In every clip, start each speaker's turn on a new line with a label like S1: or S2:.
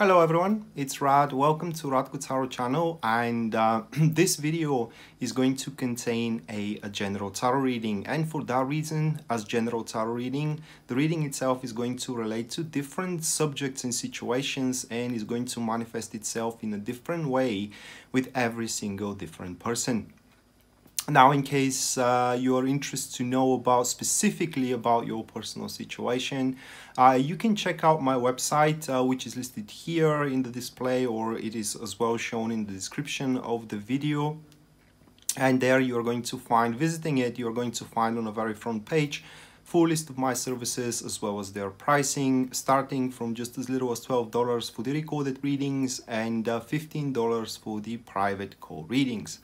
S1: Hello everyone, it's Radko. Welcome to Radko Tarot channel and uh, this video is going to contain a, a, general tarot reading and for that reason as general tarot reading the reading itself is going to relate to different subjects and situations and is going to manifest itself in a different way with every single different person. Now, in case uh, you are interested to know about specifically about your personal situation, uh, you can check out my website, uh, which is listed here in the display, or it is as well shown in the description of the video. And there you are going to find, visiting it, you are going to find on a very front page, full list of my services as well as their pricing, starting from just as little as $12 for the recorded readings and $15 uh, for the private call readings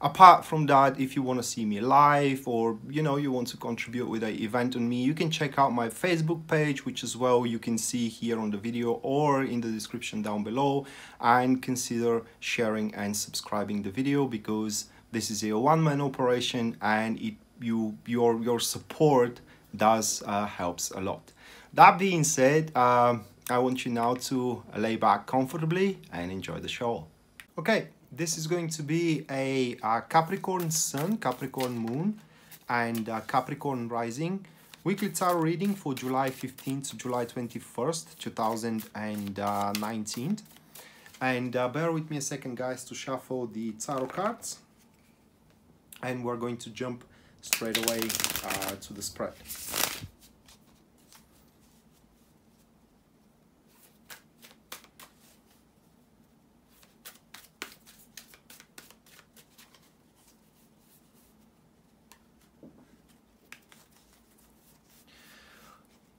S1: apart from that if you want to see me live or you know you want to contribute with an event on me you can check out my facebook page which as well you can see here on the video or in the description down below. And consider sharing and subscribing the video because this is a one-man operation and it you your your support does uh, helps a lot. That being said um, i want you now to lay back comfortably and enjoy the show. Okay this is going to be a, a Capricorn Sun, Capricorn Moon, and Capricorn Rising weekly tarot reading for July 15th to July 21st, 2019. And uh, bear with me a second, guys, to shuffle the tarot cards. And we're going to jump straight away uh, to the spread.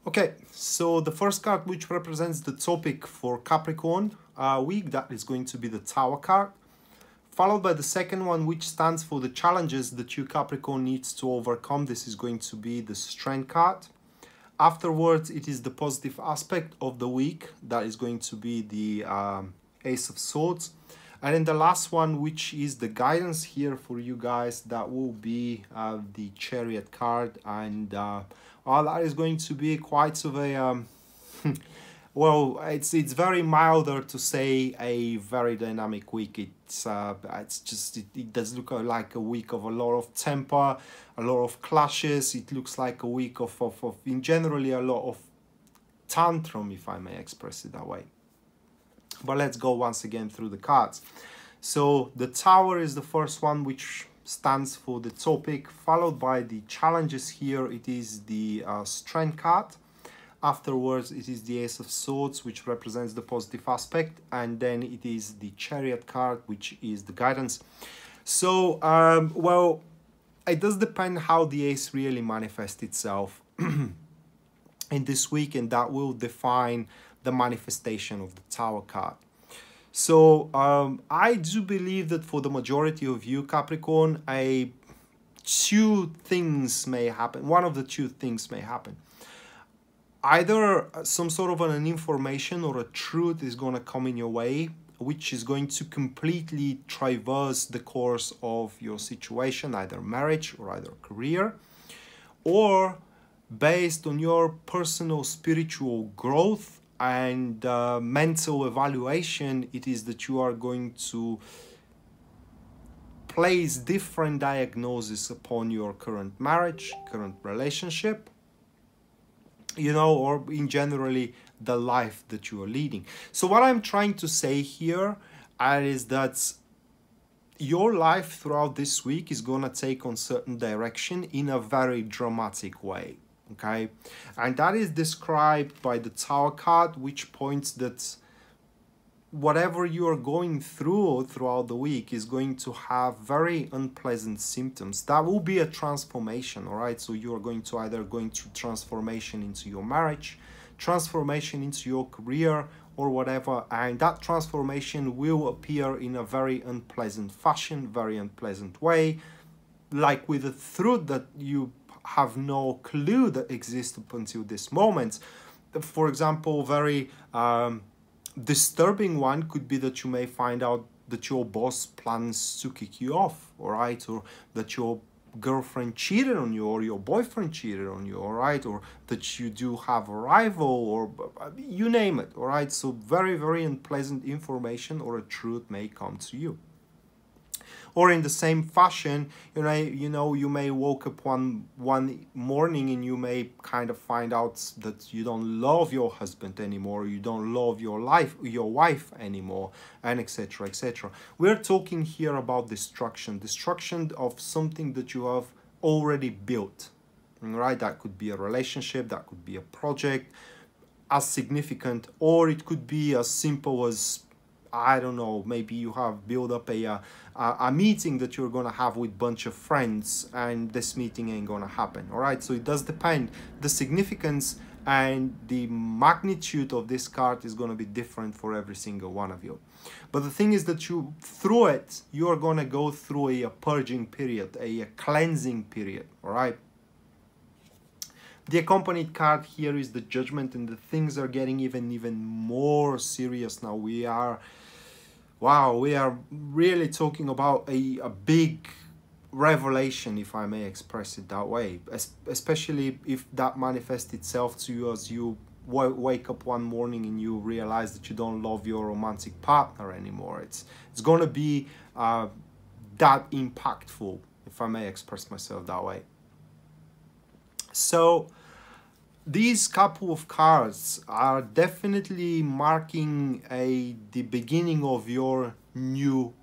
S1: Okay, so the first card which represents the topic for Capricorn uh, week, that is going to be the Tower card. Followed by the second one which stands for the challenges that you Capricorn needs to overcome. This is going to be the Strength card. Afterwards, it is the positive aspect of the week. That is going to be the um, Ace of Swords. And then the last one, which is the guidance here for you guys, that will be uh, the Chariot card. And uh, well, that is going to be quite of a... Um, well, it's it's very milder to say a very dynamic week. It's uh, it's just it, it does look like a week of a lot of temper, a lot of clashes. It looks like a week of of, of in generally a lot of tantrum, if I may express it that way. But let's go once again through the cards. So the tower is the first one which stands for the topic, followed by the challenges here. It is the uh, strength card. Afterwards, it is the Ace of Swords, which represents the positive aspect. And then it is the Chariot card, which is the guidance. So, um, well, it does depend how the Ace really manifests itself in this week. And that will define the manifestation of the Tower card. So um, I do believe that for the majority of you, Capricorn, a two things may happen. One of the two things may happen. Either some sort of an information or a truth is going to come in your way, which is going to completely traverse the course of your situation, either marriage or either career, or based on your personal spiritual growth and uh, mental evaluation it is that you are going to place different diagnosis upon your current marriage current relationship you know or in generally the life that you are leading. So what i'm trying to say here uh, that your life throughout this week is going to take on certain direction in a very dramatic way okay? And that is described by the tower card which points that whatever you are going through throughout the week is going to have very unpleasant symptoms. That will be a transformation all right? So you are going to either going through transformation into your marriage transformation into your career or whatever and that transformation will appear in a very unpleasant fashion very unpleasant way like with the truth that you have no clue that exists up until this moment. For example, very um, disturbing one could be that you may find out that your boss plans to kick you off, all right, or that your girlfriend cheated on you or your boyfriend cheated on you all right or that you do have a rival or you name it all right so very very unpleasant information or a truth may come to you or in the same fashion you know you know you may woke up one one morning and you may kind of find out that you don't love your husband anymore you don't love your life your wife anymore and etc etc we're talking here about destruction destruction of something that you have already built right? That could be a relationship that could be a project as significant or it could be as simple as I don't know, maybe you have built up a, uh, a, a meeting that you're gonna have with bunch of friends and this meeting ain't gonna happen, all right? So it does depend. The significance and the magnitude of this card is gonna be different for every single one of you. But the thing is that you, through it, you're gonna go through a, a purging period, a, a cleansing period, all right? The accompanied card here is the judgment and the things are getting even even more serious now. We are wow, we are really talking about a, a big revelation, if I may express it that way, especially if that manifests itself to you as you wake up one morning and you realize that you don't love your romantic partner anymore. It's, it's going to be uh, that impactful, if I may express myself that way. So, these couple of cards are definitely marking a the beginning of your new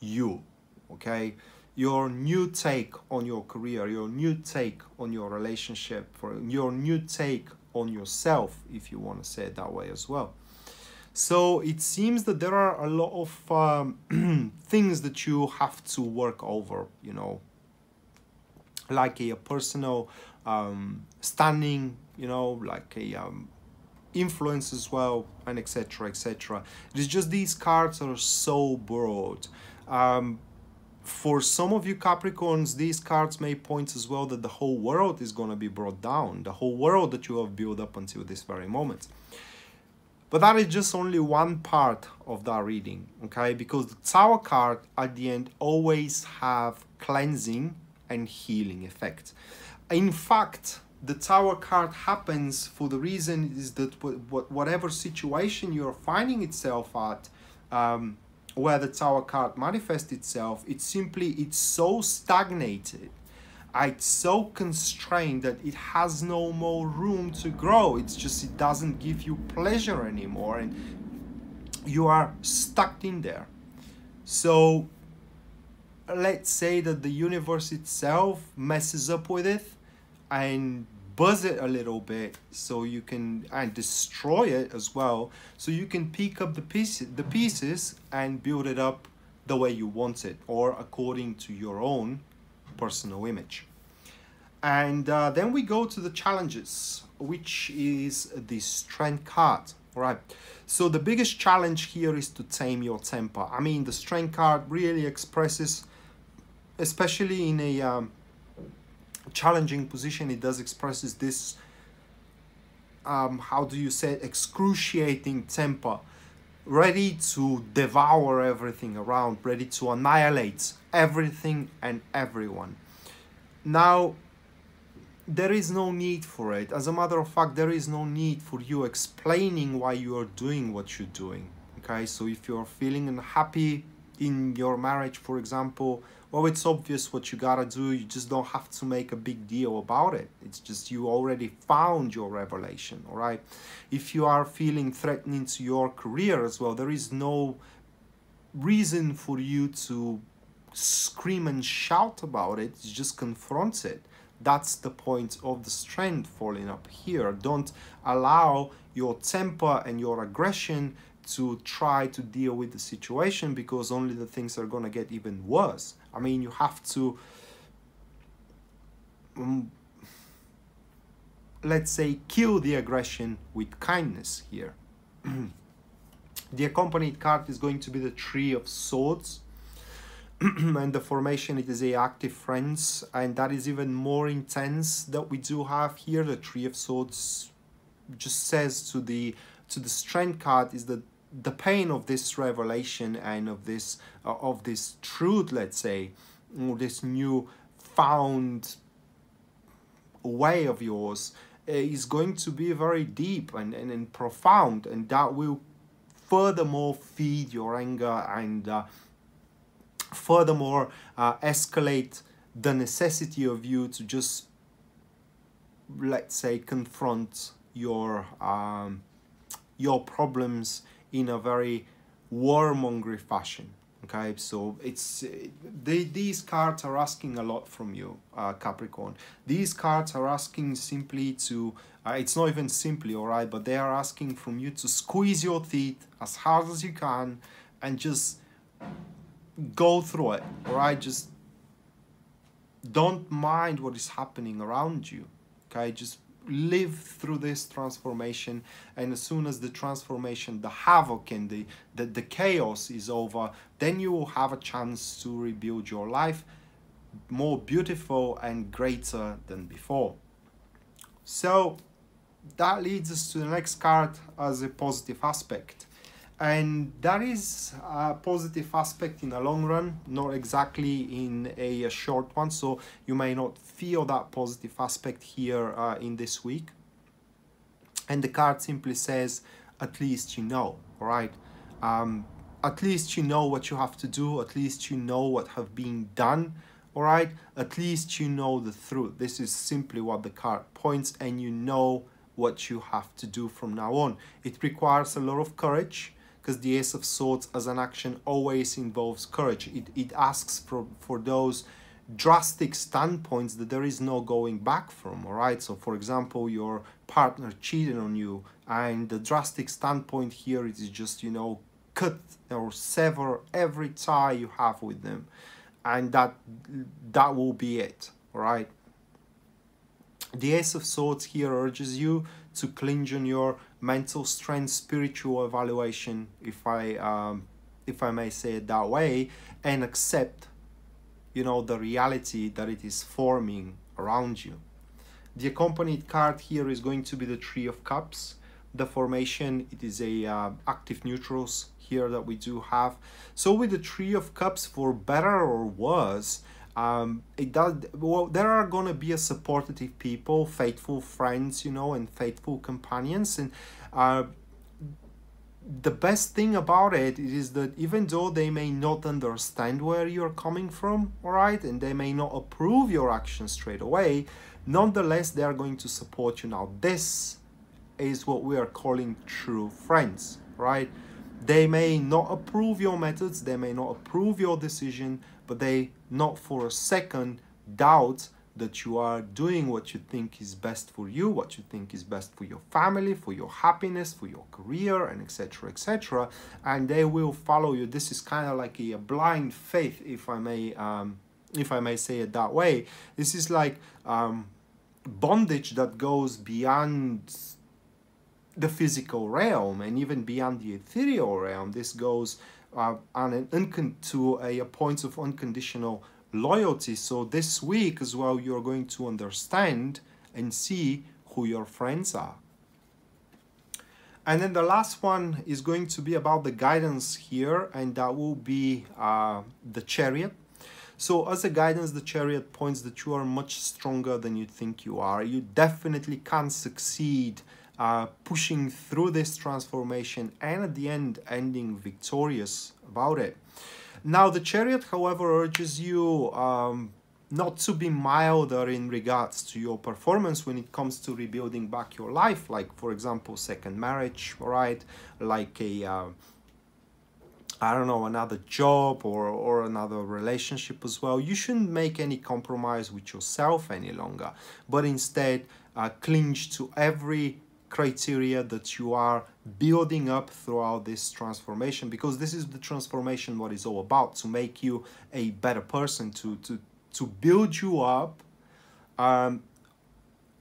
S1: you okay? Your new take on your career your new take on your relationship for your new take on yourself if you want to say it that way as well. So it seems that there are a lot of um, things that you have to work over you know? Like a, a personal um, standing you know, like a um, influence as well, and etc. etc. It is just these cards are so broad. Um, for some of you Capricorns, these cards may point as well that the whole world is going to be brought down, the whole world that you have built up until this very moment. But that is just only one part of that reading, okay? Because the Tower card at the end always have cleansing and healing effect. In fact, the tower card happens for the reason is that whatever situation you're finding itself at um, where the tower card manifests itself it's simply it's so stagnated. It's so constrained that it has no more room to grow. It's just it doesn't give you pleasure anymore and you are stuck in there. So let's say that the universe itself messes up with it and buzz it a little bit so you can and destroy it as well so you can pick up the pieces the pieces and build it up the way you want it or according to your own personal image. And uh, then we go to the challenges which is the strength card right? So the biggest challenge here is to tame your temper. I mean the strength card really expresses especially in a um, challenging position it does expresses this um, how do you say excruciating temper ready to devour everything around ready to annihilate everything and everyone. Now there is no need for it. As a matter of fact there is no need for you explaining why you are doing what you're doing okay? So if you're feeling unhappy in your marriage for example well it's obvious what you gotta do you just don't have to make a big deal about it. It's just you already found your revelation all right? If you are feeling threatening to your career as well there is no reason for you to scream and shout about it. Just confront it. That's the point of the strength falling up here. Don't allow your temper and your aggression to try to deal with the situation because only the things are going to get even worse I mean, you have to, um, let's say, kill the aggression with kindness here. the accompanied card is going to be the Three of Swords. and the formation it is a active friends and that is even more intense that we do have here the three of swords just says to the to the strength card is that the pain of this revelation and of this uh, of this truth let's say this new found way of yours is going to be very deep and, and, and profound and that will furthermore feed your anger and uh, furthermore uh, escalate the necessity of you to just let's say confront your um, your problems in a very warmongering fashion okay? So it's they, these cards are asking a lot from you uh, capricorn. These cards are asking simply to uh, it's not even simply all right but they are asking from you to squeeze your teeth as hard as you can and just go through it all right? Just don't mind what is happening around you okay? Just live through this transformation and as soon as the transformation the havoc and the, the the chaos is over then you will have a chance to rebuild your life more beautiful and greater than before. So that leads us to the next card as a positive aspect and that is a positive aspect in the long run not exactly in a, a short one. So you may not feel that positive aspect here uh, in this week. And the card simply says at least you know right? Um, at least you know what you have to do. At least you know what have been done all right? At least you know the truth. This is simply what the card points and you know what you have to do from now on. It requires a lot of courage because the Ace of Swords as an action always involves courage. It, it asks for, for those drastic standpoints that there is no going back from, all right? So, for example, your partner cheated on you, and the drastic standpoint here is just, you know, cut or sever every tie you have with them, and that that will be it, all right? The Ace of Swords here urges you to cling on your mental strength spiritual evaluation if i um, if i may say it that way and accept you know the reality that it is forming around you. The accompanied card here is going to be the three of cups. The formation it is a uh, active neutrals here that we do have. So with the three of cups for better or worse um, it does well there are gonna be a supportive people faithful friends you know and faithful companions and uh, the best thing about it is that even though they may not understand where you're coming from all right and they may not approve your actions straight away nonetheless they are going to support you. Now this is what we are calling true friends right they may not approve your methods they may not approve your decision but they not for a second doubt that you are doing what you think is best for you, what you think is best for your family, for your happiness, for your career, and etc. etc. And they will follow you. This is kind of like a, blind faith, if I may, um, if I may say it that way. This is like um, bondage that goes beyond the physical realm and even beyond the ethereal realm. This goes uh, on an to a, a point of unconditional loyalty. So this week as well, you're going to understand and see who your friends are. And then the last one is going to be about the guidance here, and that will be uh, the chariot. So as a guidance, the chariot points that you are much stronger than you think you are. You definitely can succeed uh, pushing through this transformation and at the end ending victorious about it. Now the chariot, however, urges you um, not to be milder in regards to your performance when it comes to rebuilding back your life, like for example, second marriage, right? Like a uh, I don't know, another job or, or another relationship as well. You shouldn't make any compromise with yourself any longer, but instead uh, cling to every criteria that you are building up throughout this transformation because this is the transformation what is all about to make you a better person to to to build you up um,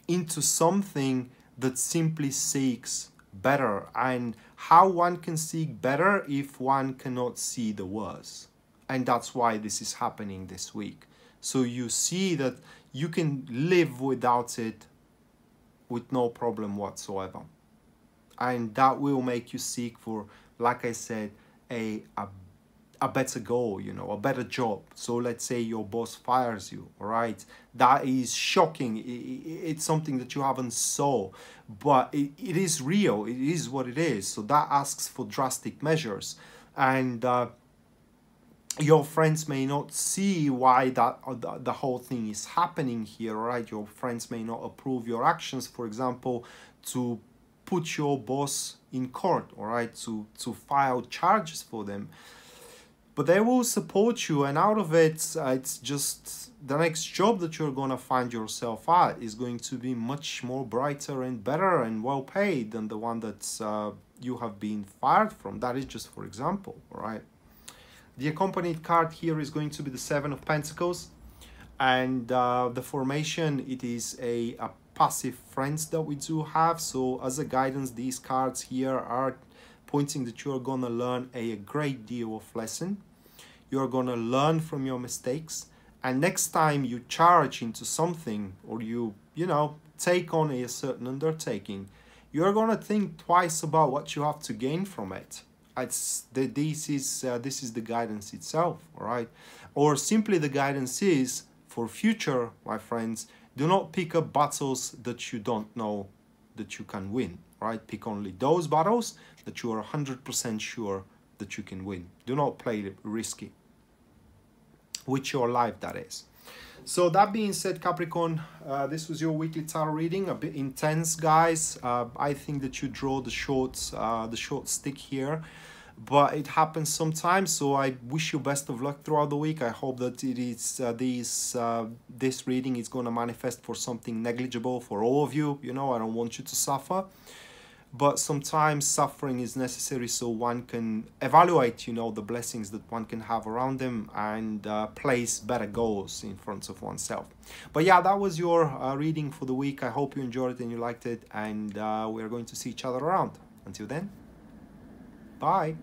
S1: into something that simply seeks better. And how one can seek better if one cannot see the worse and that's why this is happening this week. So you see that you can live without it with no problem whatsoever. And that will make you seek for, like I said, a, a, a better goal, you know, a better job. So let's say your boss fires you, right? That is shocking. It's something that you haven't saw, but it, it is real. It is what it is. So that asks for drastic measures. And uh, your friends may not see why that uh, the, whole thing is happening here, right? Your friends may not approve your actions, for example, to put your boss in court, all right, to, to file charges for them. But they will support you and out of it uh, it's just the next job that you're going to find yourself at is going to be much more brighter and better and well paid than the one that uh, you have been fired from. That is just for example right the accompanied card here is going to be the seven of pentacles. And uh, the formation it is a, a passive friends that we do have. So as a guidance these cards here are pointing that you're going to learn a, a great deal of lesson. You're going to learn from your mistakes. And next time you charge into something or you you know take on a certain undertaking you're going to think twice about what you have to gain from it it's the, this is uh, this is the guidance itself all right or simply the guidance is for future my friends do not pick up battles that you don't know that you can win right? Pick only those battles that you are 100% sure that you can win. Do not play risky. With your life that is so that being said capricorn uh, this was your weekly tarot reading a bit intense guys. Uh, i think that you draw the short uh, the short stick here but it happens sometimes so i wish you best of luck throughout the week. I hope that it is uh, this uh, this reading is going to manifest for something negligible for all of you. You know i don't want you to suffer but sometimes suffering is necessary so one can evaluate you know the blessings that one can have around them and uh, place better goals in front of oneself. But yeah that was your uh, reading for the week. I hope you enjoyed it and you liked it and uh, we're going to see each other around. Until then bye